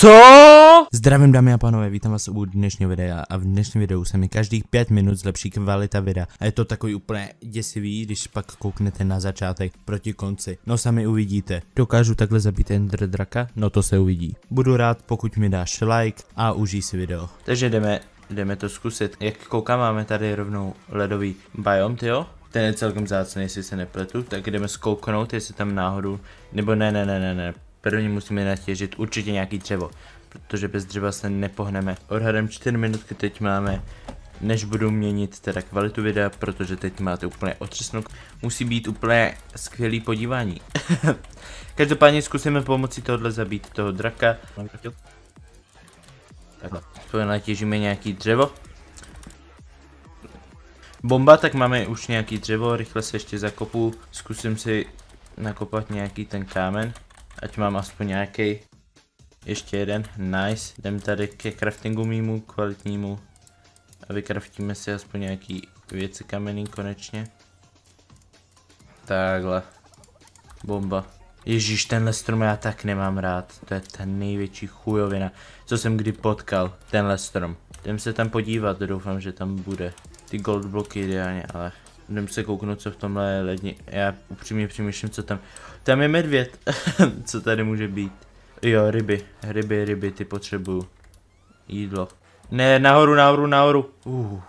Co? Zdravím dámy a pánové, vítám vás u dnešního videa a v dnešním videu se mi každých 5 minut zlepší kvalita videa a je to takový úplně děsivý, když pak kouknete na začátek proti konci. No sami uvidíte. Dokážu takhle zabít Ender Draka? No to se uvidí. Budu rád, pokud mi dáš like a užij si video. Takže jdeme, jdeme to zkusit. Jak koukám, máme tady rovnou ledový biom, jo? Ten je celkem zácný, jestli se nepletu, tak jdeme zkouknout, jestli tam náhodou, nebo ne, ne, ne, ne, ne, První musíme natěžit určitě nějaký dřevo, protože bez dřeva se nepohneme. Odhadem 4 minutky teď máme, než budu měnit teda kvalitu videa, protože teď máte úplně otřesnou. Musí být úplně skvělý podívání. Každopádně zkusíme pomocí tohohle zabít toho draka. Takhle. To natěžíme nějaký dřevo. Bomba, tak máme už nějaký dřevo, rychle se ještě zakopu, zkusím si nakopat nějaký ten kámen. Ať mám aspoň nějaký. Ještě jeden, nice. Jdem tady ke craftingu mýmu, kvalitnímu. A vykraftíme si aspoň nějaký věci kamenný konečně. Takhle. Bomba. Ježíš, tenhle strom já tak nemám rád. To je ten největší chujovina, co jsem kdy potkal. Tenhle strom. Jdem se tam podívat, doufám, že tam bude. Ty gold bloky ideálně, ale jdem se kouknout, co v tomhle ledni. Já upřímně přemýšlím, co tam. Tam je medvěd. Co tady může být? Jo, ryby. Ryby, ryby, ty potřebuju. Jídlo. Ne, nahoru, nahoru, nahoru. Uh.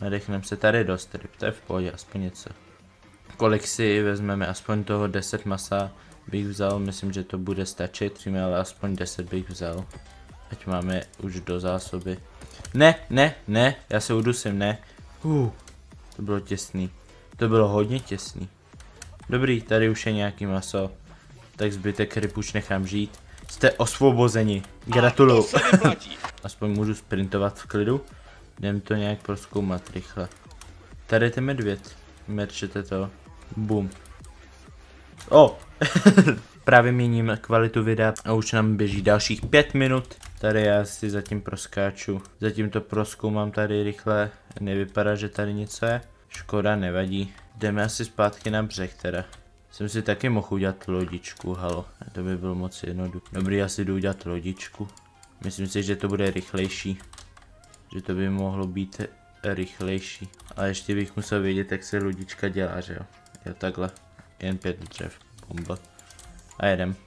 Nadechnem se tady dost ryb, to je v pohodě, aspoň něco. Kolik si vezmeme, aspoň toho 10 masa bych vzal, myslím, že to bude stačit, ale aspoň 10 bych vzal. Ať máme už do zásoby. Ne, ne, ne, já se udusím, ne. Uh, to bylo těsný. To bylo hodně těsný. Dobrý, tady už je nějaký maso. Tak zbytek ryb už nechám žít. Jste osvobozeni. Gratuluju. Aspoň můžu sprintovat v klidu. Jdem to nějak proskoumat rychle. Tady je ten medvěd. Merčete to. Bum. O! Právě měním kvalitu videa a už nám běží dalších 5 minut. Tady já si zatím proskáču. Zatím to proskoumám tady rychle. Nevypadá, že tady něco je. Škoda, nevadí. Jdeme asi zpátky na břeh teda. Jsem si taky mohl udělat lodičku, halo. To by bylo moc jednoduché. Dobrý, asi jdu udělat lodičku. Myslím si, že to bude rychlejší. Že to by mohlo být rychlejší. Ale ještě bych musel vědět, jak se lodička dělá, že jo. Jo, takhle. Jen pět dřev. Bomba. A jedem.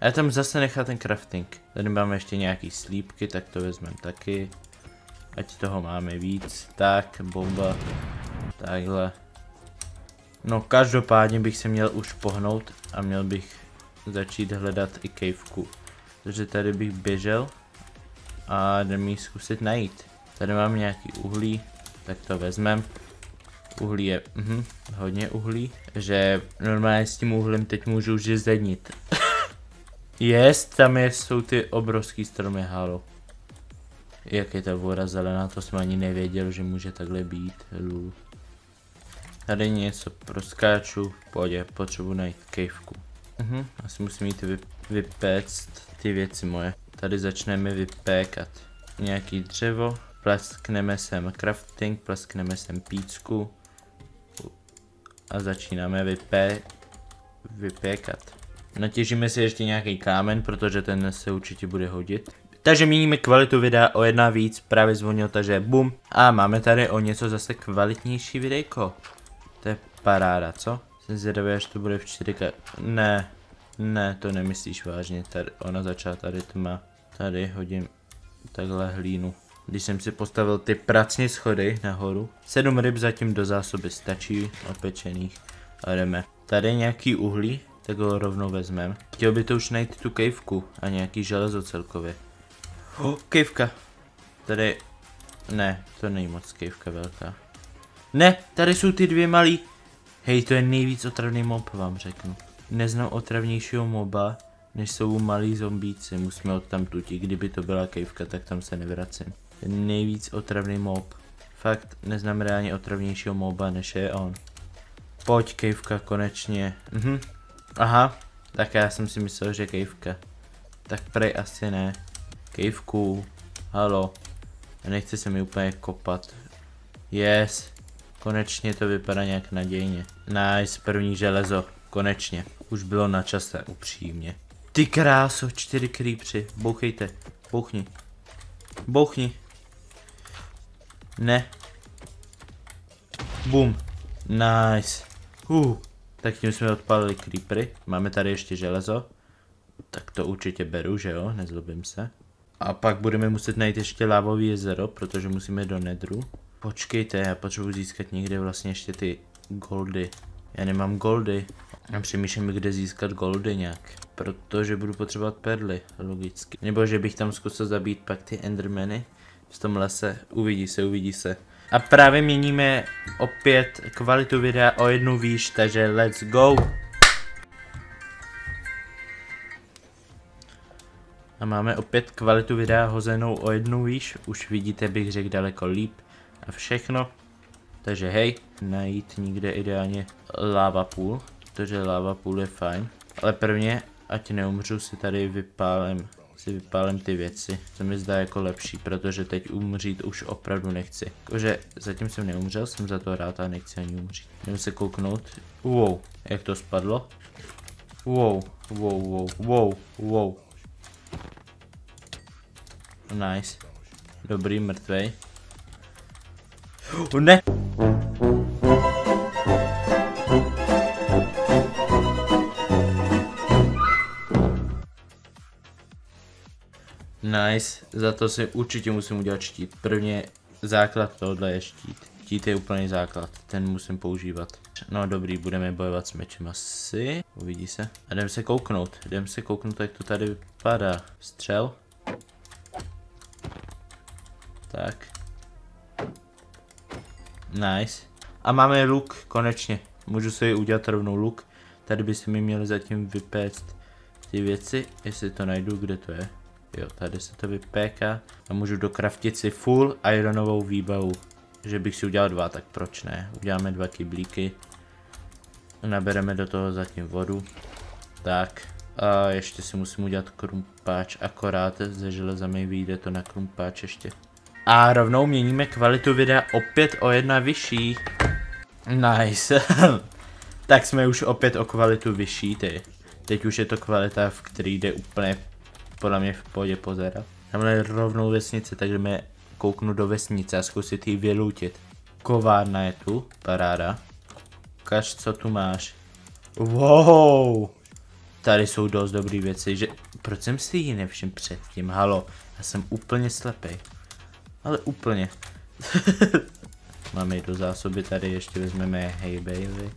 A já tam zase nechám ten crafting. Tady máme ještě nějaký slípky, tak to vezmeme taky. Ať toho máme víc. Tak, bomba. Takhle. No každopádně bych se měl už pohnout a měl bych začít hledat i caveku. Takže tady bych běžel a jdem ji zkusit najít. Tady mám nějaký uhlí, tak to vezmem. Uhlí je, mhm, hodně uhlí, že normálně s tím uhlím teď můžu už zednit. Jest, tam je, jsou ty obrovský stromy, halo. Jak je ta voda zelená, to jsem ani nevěděl, že může takhle být, lůl. Tady něco proskáču, pojď, potřebuji najít caveku. Mhm, asi musím jít vy, vypéct ty věci moje. Tady začneme vypékat nějaký dřevo, pleskneme sem crafting, pleskneme sem pícku a začínáme vypé, vypékat. Natěžíme si ještě nějaký kámen, protože ten se určitě bude hodit. Takže měníme kvalitu videa o jedna víc, právě zvonil, takže bum. A máme tady o něco zase kvalitnější videjko. To je paráda, co? Jsem zvědavý, až to bude v 4K. Ne, ne, to nemyslíš vážně, tady, ona začala tady tma. Tady hodím takhle hlínu. Když jsem si postavil ty pracní schody nahoru, sedm ryb zatím do zásoby stačí, opečených. A jdeme. Tady nějaký uhlí, tak ho rovnou vezmem. Chtěl by to už najít tu kejvku a nějaký železo celkově. Oh, kejvka. Tady, ne, to není moc kejvka velká. Ne, tady jsou ty dvě malý. Hej, to je nejvíc otravný mob, vám řeknu. Neznám otravnějšího moba, než jsou malí zombíci. Musíme od tam tuti. Kdyby to byla kejvka, tak tam se nevracím. Ten nejvíc otravný mob. Fakt, neznám reálně otravnějšího moba, než je on. Pojď, kejvka, konečně. Mhm. Aha, tak já jsem si myslel, že kejvka. Tak prej asi ne. Kejvku, halo. Nechce se mi úplně kopat. Yes. Konečně to vypadá nějak nadějně. Nice, první železo. Konečně. Už bylo na čase, upřímně. Ty kráso, čtyři creepři. Bouchejte. Bouchni. Bouchni. Ne. Boom. Nice. Uh. Tak tím jsme odpalili creepery. Máme tady ještě železo. Tak to určitě beru, že jo? Nezlobím se. A pak budeme muset najít ještě lávový jezero, protože musíme do nedru. Počkejte, já potřebuji získat někde vlastně ještě ty goldy. Já nemám goldy. Já přemýšlím, kde získat goldy nějak. Protože budu potřebovat perly, logicky. Nebo že bych tam zkusil zabít pak ty endermany v tom lese. Uvidí se, uvidí se. A právě měníme opět kvalitu videa o jednu výš, takže let's go! A máme opět kvalitu videa hozenou o jednu výš, už vidíte bych řekl daleko líp a všechno. Takže hej, najít někde ideálně lava pool, protože lava pool je fajn. Ale prvně, ať neumřu, si tady vypálem, si vypálem ty věci, co mi zdá jako lepší, protože teď umřít už opravdu nechci. Jakože zatím jsem neumřel, jsem za to rád a nechci ani umřít. Jdeme se kouknout. Wow, jak to spadlo? Wow, wow, wow, wow, wow. Nice. Dobrý, mrtvej. Oh, ne! Nice, za to si určitě musím udělat štít. Prvně základ tohle je štít. Štít je úplný základ, ten musím používat. No dobrý, budeme bojovat s mečem asi. Uvidí se. A jdem se kouknout, jdem se kouknout, jak to tady vypadá. Střel. Tak. Nice. A máme luk, konečně. Můžu si udělat rovnou luk. Tady by se mi měli zatím vypéct ty věci, jestli to najdu, kde to je. Jo, tady se to vypéká a můžu dokraftit si full ironovou výbavu. Že bych si udělal dva, tak proč ne? Uděláme dva kyblíky. Nabereme do toho zatím vodu. Tak. A ještě si musím udělat krumpáč, akorát ze železa mi vyjde to na krumpáč ještě. A rovnou měníme kvalitu videa opět o jedna vyšší. Nice. tak jsme už opět o kvalitu vyšší, ty. Teď už je to kvalita, v který jde úplně podle mě v pohodě pozerat. Tamhle rovnou vesnice, takže jdeme kouknu do vesnice a zkusit ji vylutit. Kovárna je tu, paráda. Ukaž, co tu máš. Wow! Tady jsou dost dobré věci, že... Proč jsem si ji nevšiml předtím, halo? Já jsem úplně slepý. Ale úplně. Máme i do zásoby, tady ještě vezmeme hey baby.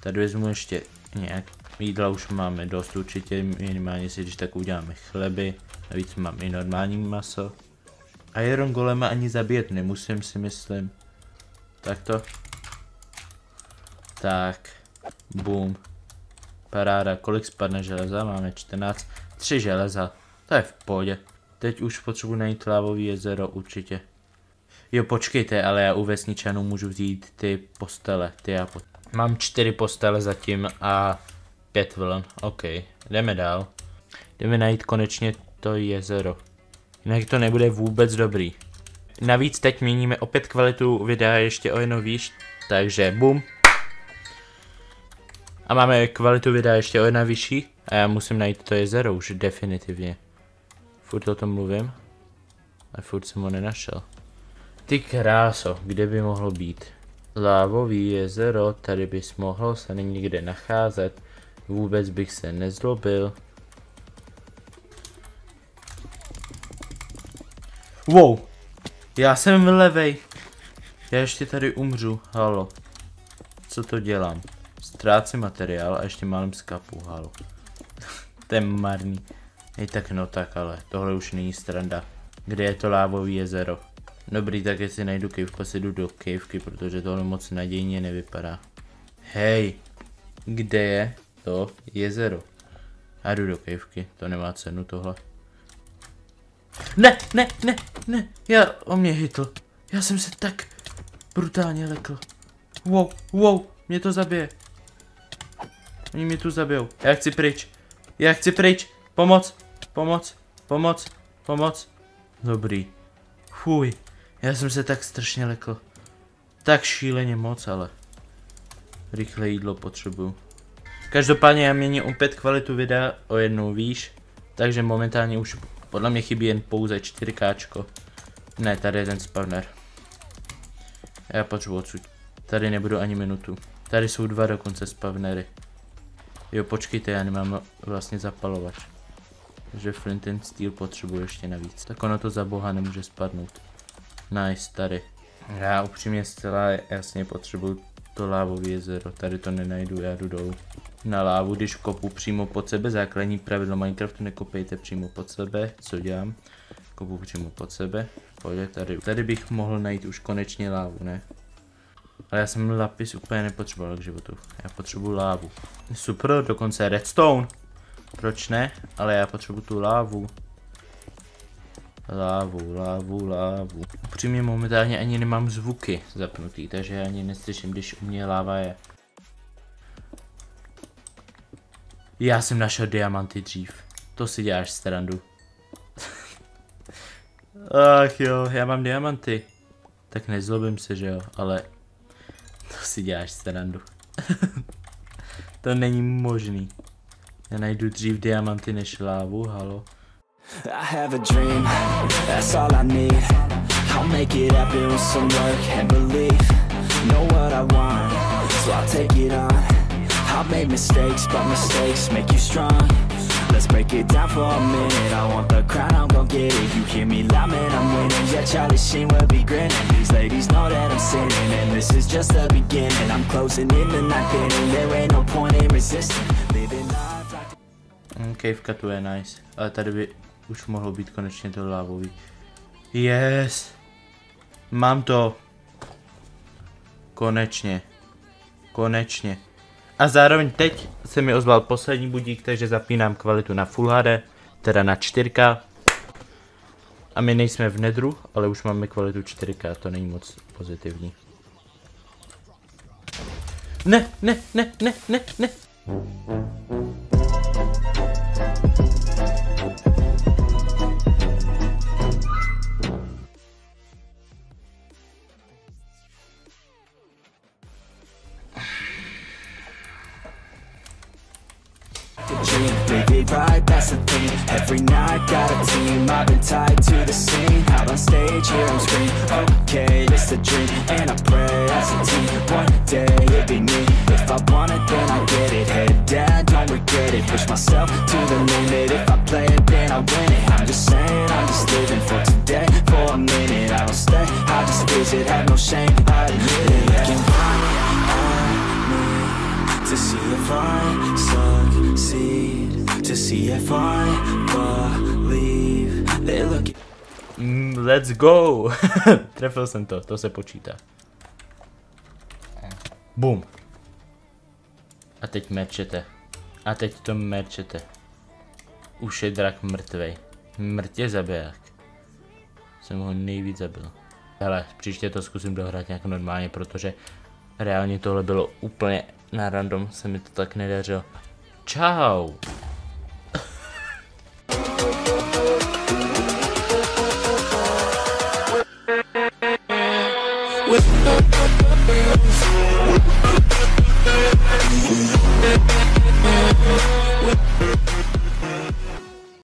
Tady vezmu ještě nějak jídla už máme dost určitě, minimálně si když tak uděláme chleby. Navíc mám i normální maso. A Iron Golema ani zabíjet nemusím si myslím. Tak to. Tak. Boom. Paráda, kolik spadne železa? Máme 14. 3 železa. To je v pohodě. Teď už potřebuji najít lávový jezero určitě. Jo, počkejte, ale já u vesničanů můžu vzít ty postele, ty já pot... Mám čtyři postele zatím a pět vln, ok, jdeme dál. Jdeme najít konečně to jezero. Jinak to nebude vůbec dobrý. Navíc teď měníme opět kvalitu videa ještě o jedno výš, takže bum. A máme kvalitu videa ještě o jedna vyšší a já musím najít to jezero už definitivně. Furt o tom mluvím. A furt jsem ho nenašel. Ty kráso, kde by mohlo být? Lávový jezero, tady bys mohl se někde nacházet. Vůbec bych se nezlobil. Wow, já jsem levej. Já ještě tady umřu, halo. Co to dělám? Ztrácím materiál a ještě málem skapu, halo. to je marný. Hej, tak no tak, ale tohle už není stranda. Kde je to lávový jezero? Dobrý, tak jestli najdu kejvku, asi jdu do kejvky, protože tohle moc nadějně nevypadá. Hej, kde je to jezero? Já jdu do kejvky, to nemá cenu tohle. Ne, ne, ne, ne, já, o mě hitl. Já jsem se tak brutálně lekl. Wow, wow, mě to zabije. Oni mě tu zabijou. Já chci pryč. Já chci pryč. Pomoc, pomoc, pomoc, pomoc. Dobrý. Fuj. Já jsem se tak strašně lekl. tak šíleně moc, ale rychle jídlo potřebuju. Každopádně já měním opět kvalitu videa o jednou výš, takže momentálně už podle mě chybí jen pouze 4K. Ne, tady je ten spawner. Já potřebuji odsud. Tady nebudu ani minutu. Tady jsou dva dokonce spawnery. Jo, počkejte, já nemám vlastně zapalovač. Takže Flint and Steel potřebuji ještě navíc. Tak ono to za boha nemůže spadnout. Nice, tady. Já upřímně zcela jasně potřebuji to lávové jezero. Tady to nenajdu, já jdu dolů. Na lávu, když kopu přímo pod sebe, základní pravidlo Minecraftu, nekopejte přímo pod sebe. Co dělám? Kopu přímo pod sebe. Pojď, tady, tady bych mohl najít už konečně lávu, ne? Ale já jsem lapis úplně nepotřeboval k životu. Já potřebuji lávu. Super, dokonce redstone. Proč ne? Ale já potřebuji tu lávu. Lávu, lávu, lávu. Upřímně momentálně ani nemám zvuky zapnutý, takže ani neslyším, když u mě láva je. Já jsem našel diamanty dřív. To si děláš strandu. Ach jo, já mám diamanty. Tak nezlobím se, že jo, ale to si děláš strandu. to není možný. Já najdu dřív diamanty než lávu, halo. I have a dream, that's all I need I'll make it happen with some work and belief Know what I want, so I'll take it on made mistakes, but mistakes make you strong Let's break it down for a minute I want the crown, I'm gon' get it You hear me loud, man, I'm winning Yeah, Charlie Sheen will be grinning These ladies know that I'm sinning And this is just the beginning I'm closing in the night inning There ain't no point in resisting Living life like... Caveka tu je nice, ale tady by už mohlo být konečně to lávový. Yes! Mám to! Konečně. Konečně. A zároveň teď se mi ozval poslední budík, takže zapínám kvalitu na Full HD, teda na 4K. A my nejsme v nedru, ale už máme kvalitu 4K, to není moc pozitivní. Ne, ne, ne, ne, ne, ne. Right, that's the thing. Every night, got a team. I've been tied to the scene. Out on stage, here I'm Okay, it's a dream. And I pray as a team One day, it'd be me. If I want it, then I get it. Head down, don't regret it. Push myself to the limit. If I play it, then I win it. I'm just saying, I'm just living for today. For a minute, I don't stay. I just visit, have no shame. I admit it Looking succeed to see if I believe they look mm, Let's go! Trefil jsem to, to se počítá. Boom. A teď merčete. A teď to merčete. Už je drak mrtvej. Mrtě zabiják. Jsem ho nejvíc zabil. Hele, příště to zkusím dohrát nějak normálně, protože reálně tohle bylo úplně na random, se mi to tak nedařilo. Čau!